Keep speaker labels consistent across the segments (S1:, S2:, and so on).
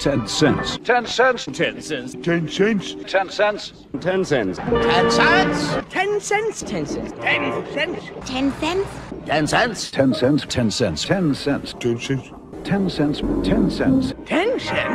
S1: Ten cents.
S2: Ten cents.
S3: Ten cents.
S1: Ten cents.
S2: Ten cents.
S3: Ten cents.
S4: Ten cents.
S5: Ten cents. Ten cents.
S4: Ten cents.
S6: Ten cents?
S4: Ten cents.
S1: Ten cents. Ten cents. Ten cents. Ten cents. Ten cents. Ten cents.
S5: Ten cents.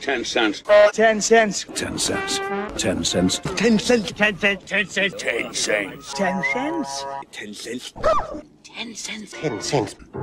S6: Ten cents.
S3: Ten cents.
S6: Ten cents.
S4: Ten cents. Ten cents. Ten cents. Ten cents. Ten cents.
S3: Ten cents.
S1: Ten cents.
S2: Ten cents.
S1: Ten cents.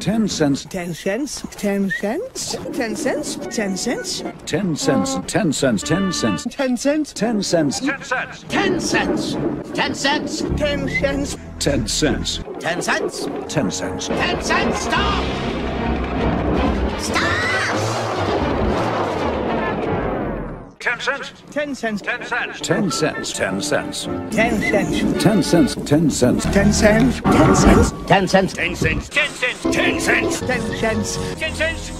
S1: Ten cents.
S4: Ten cents.
S5: Ten cents.
S4: Ten cents.
S1: Ten cents.
S4: Ten cents. Ten cents. Ten cents.
S2: Ten cents. Ten cents. Ten cents.
S3: Ten cents.
S5: Ten cents.
S1: Ten cents. Ten cents.
S5: Ten cents.
S4: Ten cents.
S3: Ten cents.
S4: Stop.
S2: Ten cents.
S5: Ten cents.
S2: Ten cents.
S1: Ten cents. Ten cents.
S5: Ten cents.
S1: Ten cents. Ten cents.
S5: Ten cents. Ten cents.
S4: Ten cents.
S3: Ten cents. Ten cents. Ten cents.
S5: Ten cents.
S3: Ten cents.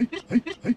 S4: hey,
S1: hey, hey.